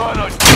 Cybernite!